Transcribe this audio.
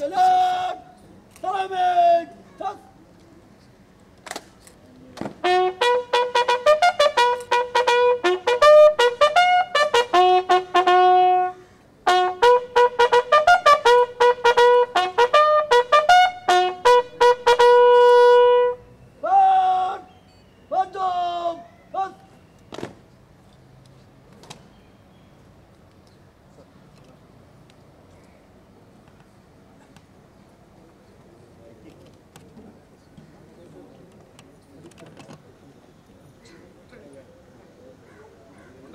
السلام